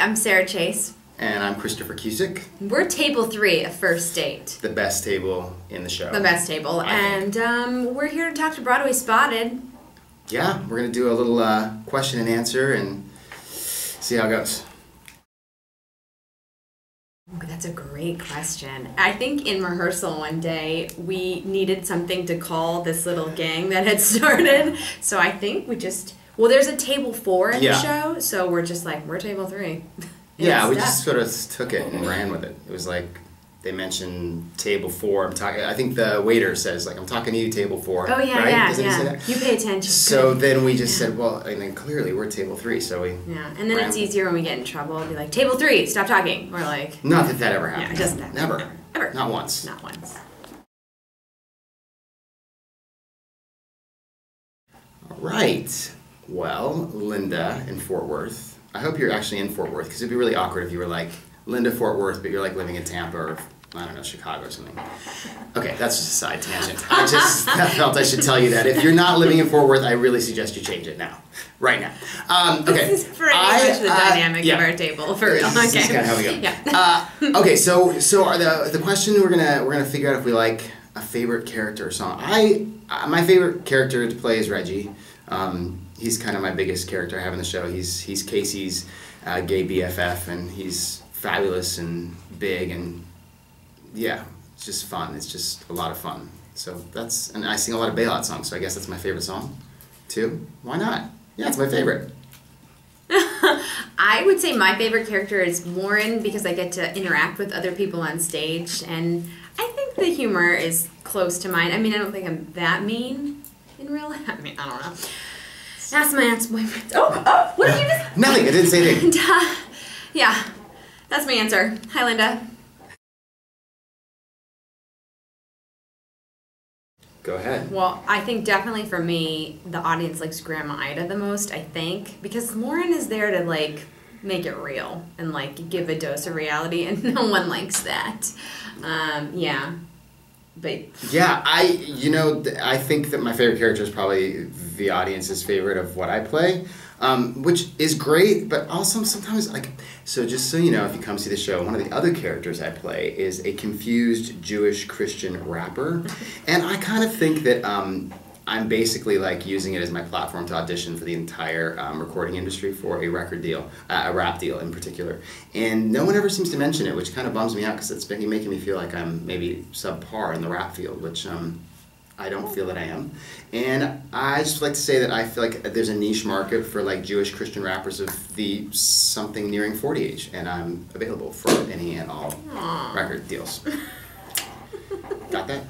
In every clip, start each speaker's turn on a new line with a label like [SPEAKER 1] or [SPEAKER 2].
[SPEAKER 1] I'm Sara Chase.
[SPEAKER 2] And I'm Kristoffer Cusick.
[SPEAKER 1] We're table three, a first date.
[SPEAKER 2] The best table in the show.
[SPEAKER 1] The best table.
[SPEAKER 2] I
[SPEAKER 1] and um, we're here to talk to Broadway Spotted.
[SPEAKER 2] Yeah, we're going to do a little uh, question and answer and see how it goes.
[SPEAKER 1] That's a great question. I think in rehearsal one day we needed something to call this little gang that had started. So I think we just well, there's a table four in
[SPEAKER 2] Yeah.
[SPEAKER 1] the show, so we're just like we're table three.
[SPEAKER 2] Yeah, we just sort of took it and ran with it. It was like they mentioned table four. I'm talking. I think the waiter says like I'm talking to you, table four.
[SPEAKER 1] Oh yeah,
[SPEAKER 2] right?
[SPEAKER 1] yeah,
[SPEAKER 2] Doesn't he say
[SPEAKER 1] yeah.
[SPEAKER 2] that?
[SPEAKER 1] You pay attention.
[SPEAKER 2] So
[SPEAKER 1] Good.
[SPEAKER 2] then we just
[SPEAKER 1] Yeah.
[SPEAKER 2] said, well, and then clearly we're table three, so we.
[SPEAKER 1] Yeah, and then it's
[SPEAKER 2] with
[SPEAKER 1] easier when we get in trouble. Be like, table three, stop talking. We're like,
[SPEAKER 2] Not that that ever
[SPEAKER 1] yeah,
[SPEAKER 2] happened.
[SPEAKER 1] it doesn't happen.
[SPEAKER 2] Never.
[SPEAKER 1] Ever. Ever.
[SPEAKER 2] Not once.
[SPEAKER 1] Not once.
[SPEAKER 2] All right. Well, Linda in Fort Worth. I hope you're actually in Fort Worth because it'd be really awkward if you were like Linda Fort Worth, but you're like living in Tampa or I don't know Chicago or something. Okay, that's just a side tangent. I just I felt I should tell you that if you're not living in Fort Worth, I really suggest you change it now, right now. Um, okay.
[SPEAKER 1] This is pretty
[SPEAKER 2] I,
[SPEAKER 1] much the
[SPEAKER 2] uh,
[SPEAKER 1] dynamic
[SPEAKER 2] yeah.
[SPEAKER 1] of our table. For real.
[SPEAKER 2] This
[SPEAKER 1] Okay.
[SPEAKER 2] is kind of how we go.
[SPEAKER 1] Yeah.
[SPEAKER 2] Uh, okay, so so are the the question we're gonna we're gonna figure out if we like a favorite character or song. I uh, my favorite character to play is Reggie. Um, he's kind of my biggest character I have in the show. He's he's Casey's uh, gay BFF, and he's fabulous and big and yeah, it's just fun. It's just a lot of fun. So that's and I sing a lot of Bailout songs. So I guess that's my favorite song, too. Why not? Yeah, it's my favorite.
[SPEAKER 1] I would say my favorite character is Warren because I get to interact with other people on stage, and I think the humor is close to mine. I mean, I don't think I'm that mean in real life. I mean, I don't know. That's my ex-boyfriend. Oh, oh, what did you just?
[SPEAKER 2] Nothing. I didn't say anything.
[SPEAKER 1] And, uh, yeah, that's my answer. Hi, Linda.
[SPEAKER 2] Go ahead.
[SPEAKER 1] Well, I think definitely for me, the audience likes Grandma Ida the most, I think, because Lauren is there to like make it real and like give a dose of reality, and no one likes that. Um, yeah. But
[SPEAKER 2] Yeah, I you know th- I think that my favorite character is probably the audience's favorite of what I play, um, which is great. But also sometimes like so just so you know, if you come see the show, one of the other characters I play is a confused Jewish Christian rapper, and I kind of think that. Um, I'm basically like using it as my platform to audition for the entire um, recording industry for a record deal, uh, a rap deal in particular. And no one ever seems to mention it, which kind of bums me out because it's making making me feel like I'm maybe subpar in the rap field, which um, I don't feel that I am. And I just like to say that I feel like there's a niche market for like Jewish Christian rappers of the something nearing 40 age, and I'm available for any and all
[SPEAKER 1] Aw.
[SPEAKER 2] record deals. Got that?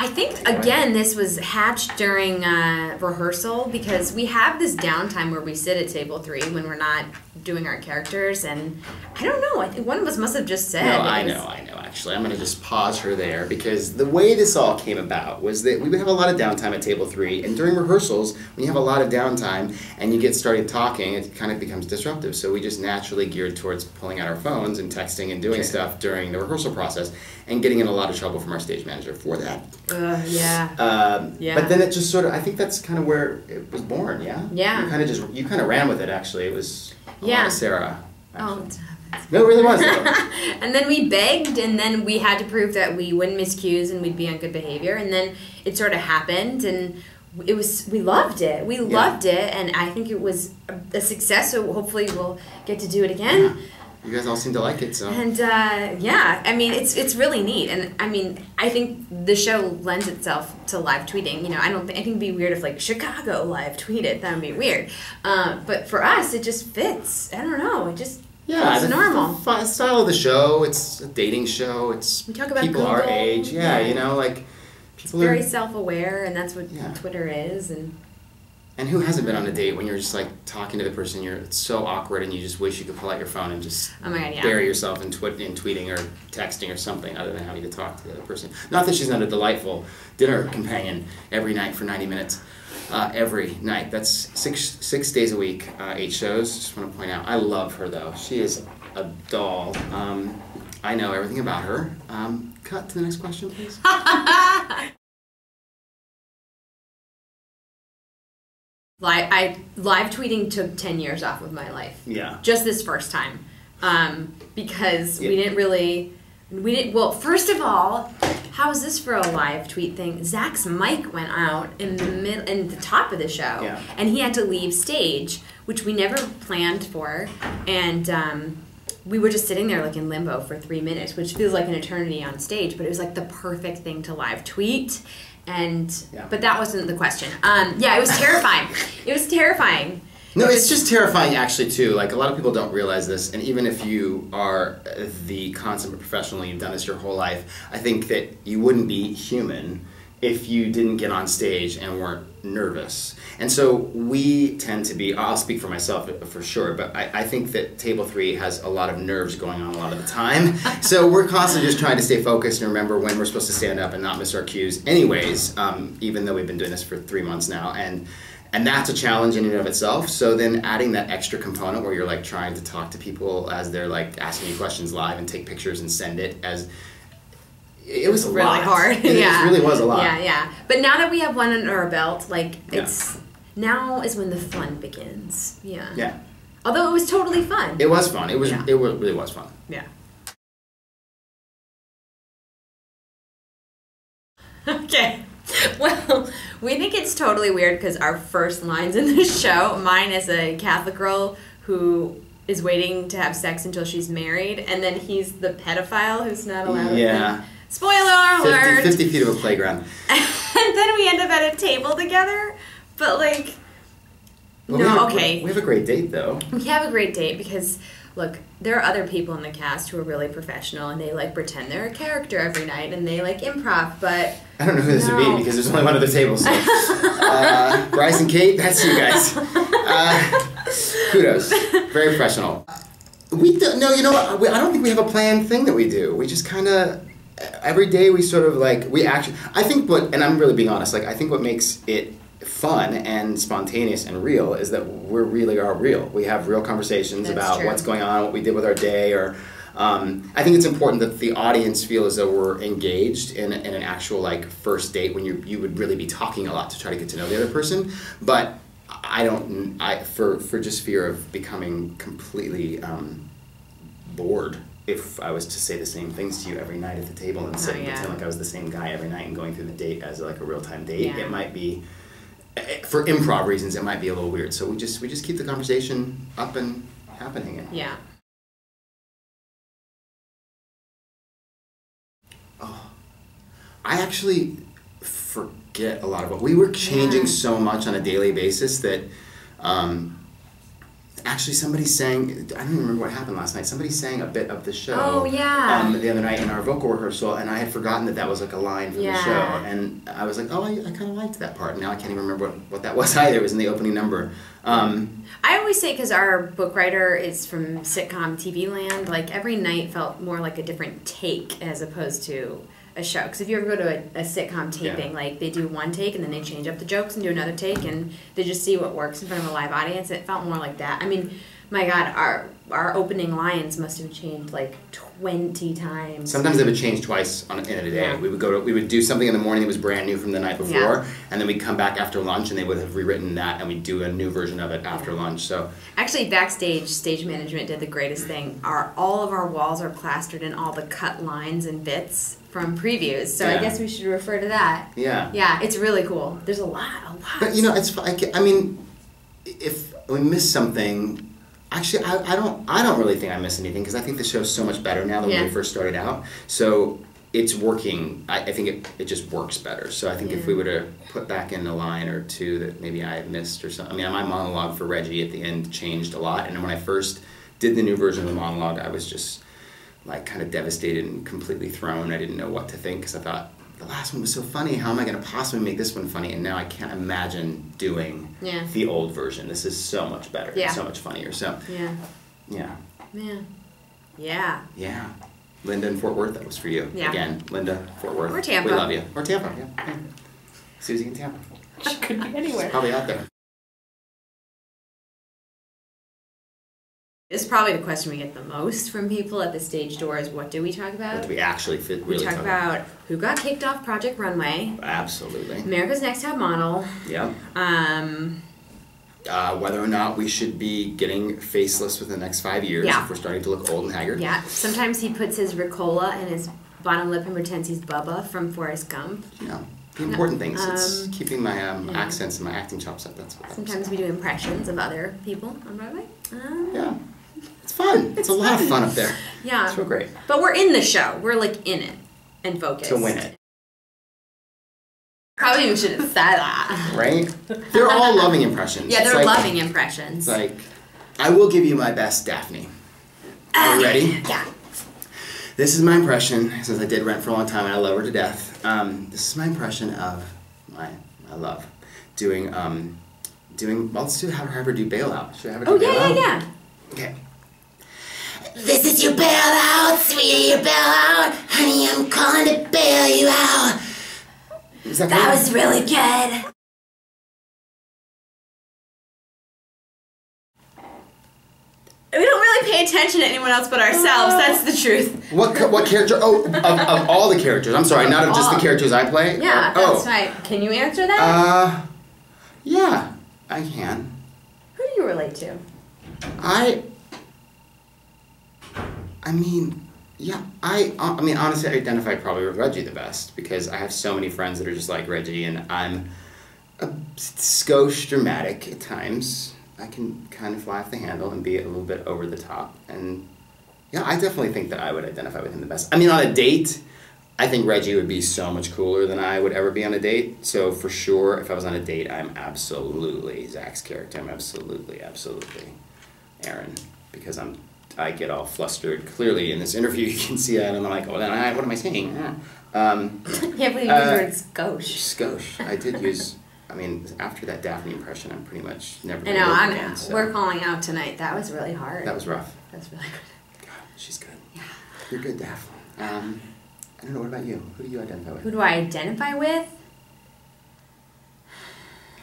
[SPEAKER 1] I think again this was hatched during uh, rehearsal because we have this downtime where we sit at table three when we're not doing our characters, and I don't know. I think one of us must have just said.
[SPEAKER 2] No, I
[SPEAKER 1] was-
[SPEAKER 2] know, I know. Actually, I'm going to just pause her there because the way this all came about was that we would have a lot of downtime at table three, and during rehearsals, when you have a lot of downtime and you get started talking, it kind of becomes disruptive. So we just naturally geared towards pulling out our phones and texting and doing
[SPEAKER 1] Sure.
[SPEAKER 2] stuff during the rehearsal process, and getting in a lot of trouble from our stage manager for that.
[SPEAKER 1] Ugh, yeah.
[SPEAKER 2] Um,
[SPEAKER 1] Yeah.
[SPEAKER 2] But then it just sort of, I think that's kind of where it was born. Yeah.
[SPEAKER 1] Yeah.
[SPEAKER 2] You kind of just, you kind of ran with it. Actually, it was a lot
[SPEAKER 1] Yeah.
[SPEAKER 2] of Sara.
[SPEAKER 1] Oh.
[SPEAKER 2] No, it really was.
[SPEAKER 1] and then we begged, and then we had to prove that we wouldn't miss cues and we'd be on good behavior. And then it sort of happened, and it was we loved it. We loved it, and I think it was a, a success. So hopefully we'll get to do it again.
[SPEAKER 2] You guys all seem to like it, so.
[SPEAKER 1] And uh, yeah, I mean it's it's really neat, and I mean I think the show lends itself to live tweeting. You know, I don't think I think it'd be weird if like Chicago live tweeted. That would be weird. Um, but for us, it just fits. I don't know. It just
[SPEAKER 2] Yeah,
[SPEAKER 1] it's
[SPEAKER 2] the,
[SPEAKER 1] normal.
[SPEAKER 2] the style of the show. It's a dating show. It's
[SPEAKER 1] We talk about
[SPEAKER 2] people our age. Yeah,
[SPEAKER 1] Yeah.
[SPEAKER 2] you know, like people
[SPEAKER 1] very
[SPEAKER 2] are.
[SPEAKER 1] self-aware, and that's what
[SPEAKER 2] Yeah.
[SPEAKER 1] Twitter is. And
[SPEAKER 2] And who hasn't been on a date when you're just like talking to the person, you're it's so awkward, and you just wish you could pull out your phone and just
[SPEAKER 1] Oh God, yeah.
[SPEAKER 2] bury yourself in, twi- in tweeting or texting or something other than having to talk to the other person. Not that she's not a delightful dinner companion every night for 90 minutes. Uh, every night. That's six six days a week, uh, eight shows. Just want to point out, I love her though. She is a doll. Um, I know everything about her. Um, cut to the next question, please.
[SPEAKER 1] Live, I live tweeting took ten years off of my life.
[SPEAKER 2] Yeah.
[SPEAKER 1] Just this first time, um, because
[SPEAKER 2] Yeah.
[SPEAKER 1] we didn't really, we didn't. Well, first of all, how is this for a live tweet thing? Zach's mic went out in the mid, in the top of the show,
[SPEAKER 2] Yeah.
[SPEAKER 1] and he had to leave stage, which we never planned for, and. Um, we were just sitting there like in limbo for three minutes, which feels like an eternity on stage, but it was like the perfect thing to live tweet. And
[SPEAKER 2] Yeah.
[SPEAKER 1] but that wasn't the question. Um, yeah, it was terrifying. it was terrifying.
[SPEAKER 2] No, it's just terrifying actually too. Like a lot of people don't realize this, and even if you are the consummate professional, and you've done this your whole life. I think that you wouldn't be human if you didn't get on stage and weren't nervous. And so we tend to be. I'll speak for myself for sure, but I, I think that table three has a lot of nerves going on a lot of the time. so we're constantly just trying to stay focused and remember when we're supposed to stand up and not miss our cues. Anyways, um, even though we've been doing this for three months now, and and that's a challenge in and of itself so then adding that extra component where you're like trying to talk to people as they're like asking you questions live and take pictures and send it as it was a
[SPEAKER 1] really
[SPEAKER 2] lot.
[SPEAKER 1] hard.
[SPEAKER 2] It
[SPEAKER 1] yeah,
[SPEAKER 2] really was a lot
[SPEAKER 1] Yeah, yeah. But now that we have one under our belt, like
[SPEAKER 2] Yeah.
[SPEAKER 1] it's now is when the fun begins. Yeah.
[SPEAKER 2] yeah
[SPEAKER 1] Although it was totally fun.
[SPEAKER 2] it was fun it was
[SPEAKER 1] Yeah.
[SPEAKER 2] it wa- really was fun
[SPEAKER 1] yeah. Okay. Well, we think it's totally weird because our first lines in the show, mine is a Catholic girl who is waiting to have sex until she's married, and then he's the pedophile who's not allowed. To.
[SPEAKER 2] Yeah.
[SPEAKER 1] Spoiler
[SPEAKER 2] 50,
[SPEAKER 1] alert!
[SPEAKER 2] 50 feet of a playground
[SPEAKER 1] and then we end up at a table together. But like,
[SPEAKER 2] Well, we
[SPEAKER 1] no,
[SPEAKER 2] have-
[SPEAKER 1] okay.
[SPEAKER 2] we have a great date though
[SPEAKER 1] We have a great date because look, there are other people in the cast who are really professional and they like pretend they're a character every night and they like improv, but
[SPEAKER 2] I don't know who this would be because there's only one other table. So, uh, Bryce and Kate, that's you guys. Uh, kudos, very professional. We don't, no, you know what? We, I don't think we have a planned thing that we do. We just kind of every day we sort of like we actually. I think what, and I'm really being honest. Like I think what makes it fun and spontaneous and real is that we really are real. We have real conversations
[SPEAKER 1] That's
[SPEAKER 2] about
[SPEAKER 1] true.
[SPEAKER 2] what's going on, what we did with our day, or um, I think it's important that the audience feel as though we're engaged in, in an actual like first date when you you would really be talking a lot to try to get to know the other person. But I don't I for for just fear of becoming completely um, bored. If I was to say the same things to you every night at the table and sit and
[SPEAKER 1] yeah.
[SPEAKER 2] pretend like I was the same guy every night and going through the date as like a real time date,
[SPEAKER 1] Yeah.
[SPEAKER 2] it might be for improv reasons it might be a little weird. So we just we just keep the conversation up and happening. And,
[SPEAKER 1] yeah.
[SPEAKER 2] Oh, I actually forget a lot of what we were changing
[SPEAKER 1] Yeah.
[SPEAKER 2] so much on a daily basis that um, actually somebody sang I don't remember what happened last night. Somebody sang a bit of the show.
[SPEAKER 1] Oh, yeah.
[SPEAKER 2] Um, the other night in our vocal rehearsal, and I had forgotten that that was like a line from the show, and I was like, oh, I, I kind of liked that part. Now I can't even remember what, what that was either. It was in the opening number. Um,
[SPEAKER 1] I always say because our book writer is from sitcom TV land, like every night felt more like a different take as opposed to a show. Because if you ever go to a, a sitcom taping, like they do one take and then they change up the jokes and do another take and they just see what works in front of a live audience. It felt more like that. I mean, my God, our our opening lines must have changed like twenty times.
[SPEAKER 2] Sometimes they would change twice on in a day.
[SPEAKER 1] Yeah.
[SPEAKER 2] We would go to we would do something in the morning that was brand new from the night before,
[SPEAKER 1] Yeah.
[SPEAKER 2] and then we'd come back after lunch and they would have rewritten that and we'd do a new version of it after lunch. So
[SPEAKER 1] Actually, backstage, stage management did the greatest thing. Our all of our walls are plastered in all the cut lines and bits from previews. So I guess we should refer to that.
[SPEAKER 2] yeah.
[SPEAKER 1] Yeah, it's really cool. There's a lot, a lot.
[SPEAKER 2] But you know, it's I, I mean, if we miss something, actually, I, I don't I don't really think I miss anything because I think the show's so much better now than when we first started out. So it's working. I, I think it, it just works better. So I think if we were to put back in a line or two that maybe I had missed or something. I mean, my monologue for Reggie at the end changed a lot, and when I first did the new version of the monologue, I was just like kind of devastated and completely thrown. I didn't know what to think because I thought the last one was so funny. How am I going to possibly make this one funny? And now I can't imagine doing
[SPEAKER 1] Yeah.
[SPEAKER 2] the old version. This is so much better.
[SPEAKER 1] Yeah.
[SPEAKER 2] So much funnier. So
[SPEAKER 1] yeah,
[SPEAKER 2] yeah,
[SPEAKER 1] yeah, yeah.
[SPEAKER 2] yeah. Linda in Fort Worth, that was for you.
[SPEAKER 1] Yeah.
[SPEAKER 2] Again, Linda, Fort Worth.
[SPEAKER 1] Or Tampa.
[SPEAKER 2] We love you. Or Tampa, yeah. yeah. Susie in Tampa.
[SPEAKER 1] She could be anywhere.
[SPEAKER 2] Probably out there.
[SPEAKER 1] It's probably the question we get the most from people at the stage door is what do we talk
[SPEAKER 2] What
[SPEAKER 1] about?
[SPEAKER 2] do we actually fit,
[SPEAKER 1] we
[SPEAKER 2] really
[SPEAKER 1] talk about who got kicked off Project Runway,
[SPEAKER 2] Absolutely.
[SPEAKER 1] America's Next Top Model,
[SPEAKER 2] Yeah.
[SPEAKER 1] um,
[SPEAKER 2] uh, whether or not we should be getting faceless within the next five years
[SPEAKER 1] Yeah.
[SPEAKER 2] if we're starting to look old and haggard.
[SPEAKER 1] Yeah. Sometimes he puts his Ricola in his bottom lip and pretends he's Bubba from Forrest Gump.
[SPEAKER 2] Know, the important things. it's
[SPEAKER 1] Um,
[SPEAKER 2] keeping my um,
[SPEAKER 1] yeah.
[SPEAKER 2] accents and my acting chops up. That's what.
[SPEAKER 1] Sometimes we do impressions of other people on Broadway. Um,
[SPEAKER 2] Yeah, it's fun. It's, a lot of fun up there.
[SPEAKER 1] Yeah.
[SPEAKER 2] It's real great.
[SPEAKER 1] But we're in the show. We're like in it and focused.
[SPEAKER 2] To win it,
[SPEAKER 1] Probably we should have said that.
[SPEAKER 2] right? They're all loving impressions.
[SPEAKER 1] Yeah, they're
[SPEAKER 2] like-
[SPEAKER 1] loving impressions.
[SPEAKER 2] It's like, I will give you my best, Daphne. Are you ready?
[SPEAKER 1] yeah.
[SPEAKER 2] This is my impression, since I did Rent for a long time and I love her to death. Um, this is my impression of my, my love. Doing, um, doing, well, let's do, have her, have her do Bailout. Should I have her do
[SPEAKER 1] Oh yeah,
[SPEAKER 2] Bailout?
[SPEAKER 1] yeah, yeah.
[SPEAKER 2] Okay.
[SPEAKER 3] This is your bailout, sweetie, your bailout. Honey, I'm calling to bail you out.
[SPEAKER 2] Is that,
[SPEAKER 3] That was really good.
[SPEAKER 1] We don't really pay attention to anyone else but ourselves. That's the truth.
[SPEAKER 2] What, what character? Oh, of, of all the characters. I'm sorry, not of just the characters I play?
[SPEAKER 1] Yeah,
[SPEAKER 2] oh.
[SPEAKER 1] that's right. Can you answer that?
[SPEAKER 2] Uh, yeah, I can.
[SPEAKER 1] Who do you relate to?
[SPEAKER 2] I. I mean, yeah, I. uh, I mean, honestly, I identify probably with Reggie the best because I have so many friends that are just like Reggie, and I'm a skosh dramatic at times. I can kind of fly off the handle and be a little bit over the top, and yeah, I definitely think that I would identify with him the best. I mean, on a date, I think Reggie would be so much cooler than I would ever be on a date. So for sure, if I was on a date, I'm absolutely Zach's character. I'm absolutely, absolutely Aaron because I'm I get all flustered. Clearly, in this interview, you can see that, and I'm like, oh, then I, what am I saying? Yeah. Um,
[SPEAKER 1] Can't believe you
[SPEAKER 2] Uh,
[SPEAKER 1] used Gauche.
[SPEAKER 2] skosh. I did use. I mean, after that Daphne impression, I'm pretty much never.
[SPEAKER 1] I know. I'm.
[SPEAKER 2] again, so
[SPEAKER 1] We're calling out tonight. That was really hard.
[SPEAKER 2] That was rough.
[SPEAKER 1] That's really good.
[SPEAKER 2] God, she's good. Yeah. You're good, Daphne. Um, I don't know. What about you? Who do you identify with?
[SPEAKER 1] Who do I identify with?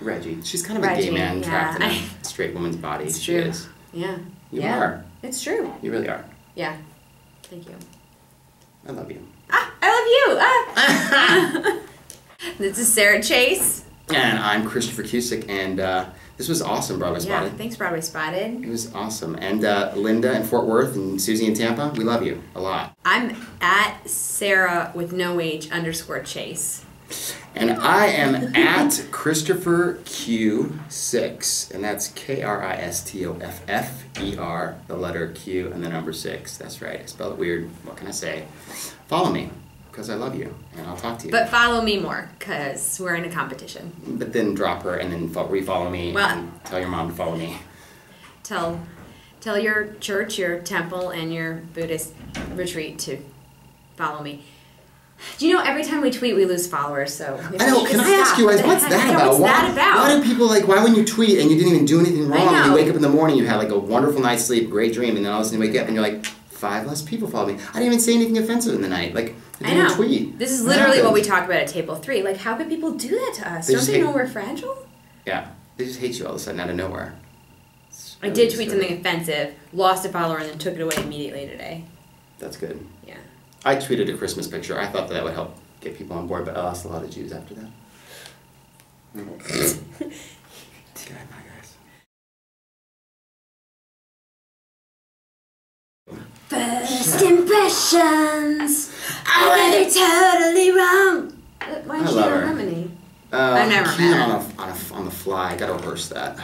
[SPEAKER 2] Reggie. She's kind of a gay man trapped in a straight woman's body.
[SPEAKER 1] It's
[SPEAKER 2] she
[SPEAKER 1] true.
[SPEAKER 2] is.
[SPEAKER 1] Yeah.
[SPEAKER 2] You
[SPEAKER 1] yeah.
[SPEAKER 2] are.
[SPEAKER 1] It's true.
[SPEAKER 2] You really are.
[SPEAKER 1] Yeah. Thank you.
[SPEAKER 2] I love you.
[SPEAKER 1] Ah, I love you. Ah. this is Sara Chase.
[SPEAKER 2] And I'm Kristoffer Cusick, and uh, this was awesome, Broadway
[SPEAKER 1] Yeah.
[SPEAKER 2] Spotted.
[SPEAKER 1] Thanks, Broadway Spotted.
[SPEAKER 2] It was awesome. And uh, Linda in Fort Worth and Susie in Tampa, we love you a lot.
[SPEAKER 1] I'm at Sara with no H underscore Chase.
[SPEAKER 2] And I am at Kristoffer Q6, and that's K R I S T O F F E R, the letter Q and the number six. That's right. I spell it weird. What can I say? Follow me, because I love you, and I'll talk to you.
[SPEAKER 1] But follow me more, because we're in a competition.
[SPEAKER 2] But then drop her and then fo- refollow me
[SPEAKER 1] Well-
[SPEAKER 2] and tell your mom to follow me.
[SPEAKER 1] Tell tell your church, your temple, and your Buddhist retreat to follow me. Do you know every time we tweet we lose followers, so
[SPEAKER 2] I know. Can I ask you guys, what's that
[SPEAKER 1] know,
[SPEAKER 2] about?
[SPEAKER 1] What's
[SPEAKER 2] why,
[SPEAKER 1] that about?
[SPEAKER 2] why do people like? Why when you tweet and you didn't even do anything
[SPEAKER 1] I
[SPEAKER 2] wrong, you wake up in the morning, you had like a wonderful night's sleep, great dream, and then all of a sudden you wake up and you're like, five less people follow me. I didn't even say anything offensive in the night. Like I
[SPEAKER 1] I
[SPEAKER 2] didn't
[SPEAKER 1] know.
[SPEAKER 2] tweet.
[SPEAKER 1] This is literally what we talk about at table three. Like, how could people do that to us?
[SPEAKER 2] They
[SPEAKER 1] Don't they know we're fragile?
[SPEAKER 2] Yeah, they just hate you all of a sudden out of nowhere.
[SPEAKER 1] I did tweet something offensive, lost a follower, and then took it away immediately today.
[SPEAKER 2] That's good. I tweeted a Christmas picture. I thought that, that would help get people on board, but I lost a lot of Jews after that. Good night, bye, guys.
[SPEAKER 3] First impressions are they totally wrong.
[SPEAKER 1] Uh, Why
[SPEAKER 2] I
[SPEAKER 1] don't you know
[SPEAKER 2] her.
[SPEAKER 1] Harmony?
[SPEAKER 2] Uh,
[SPEAKER 1] I've never met
[SPEAKER 2] on a, on, a, on the fly. I gotta rehearse that.